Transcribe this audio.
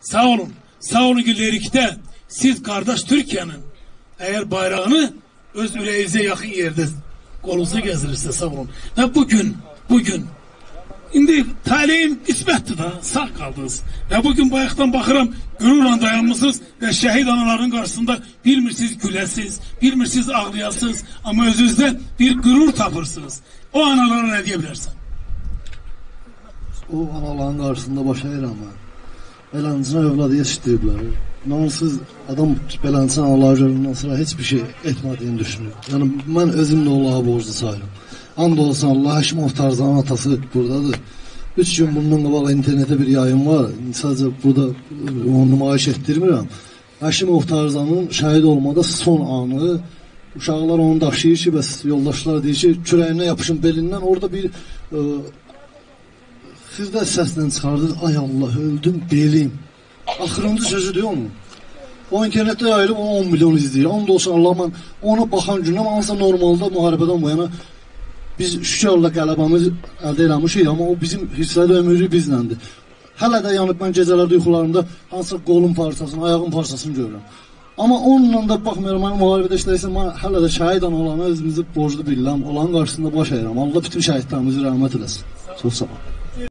Sağ olun. Sağ olun Güllerik'te siz kardeş Türkiye'nin eğer bayrağını öz yüreğinize yakın yerde kolunuza gezdirirse sağ olun. Ve bugün, bugün Şimdi talihim kısmettir da sağ kaldınız. Ve bugün bu ayaktan bakıram gururla dayanmışsınız ve şehit anaların karşısında bilmirsiniz gülesiz, bilmirsiniz ağlayasınız ama özünüzde bir gurur tapırsınız. O analara ne diyebilirsin? O anaların qarşısında baş əyirəm mən. Beləncə övladı yetişdiriblər. Namussuz adam analar göründən sonra heç bir şey etmədiyini düşünür. Yəni mən özüm də Allaha borclu sayıram. And olsun Allah Həşimov Tarzanın atası buradadır. Üç gün bundan qabaq internetə bir yayın var. Sadəcə burada onu nümayiş etdirmirəm. Həşimov Tarzanın şəhid olmada son anı uşaqlar onu daşıyır ki, bəs yoldaşlar deyir ki, yapışın belindən orada bir e, Sizdə səslə çıxardınız, ay Allah, öldüm, belim. Axırıncı sözü deyir mu? O internetdə yayılıb, o 10 milyon izləyir. And olsun Allah, mən ona baxan gündən, hansısa normalda müharibədən bu yana biz şükürlə qələbəmiz əldə eləmişik, amma o bizim hissəli ömrü bizləndir. Hələ də yanıb mən gecələrdə yuxularımda hansısa qolun parçasını, ayağın parçasını görürəm. Amma onunla da baxmıyorum, mən müharibədə işləyirsəm, mən hələ də şəhid ana olana özümüzü borclu bilirəm, olan qarşısında baş əyirəm. Allah bütün şəhidlərimizi rəhmət eləsin. Çox sağ olun.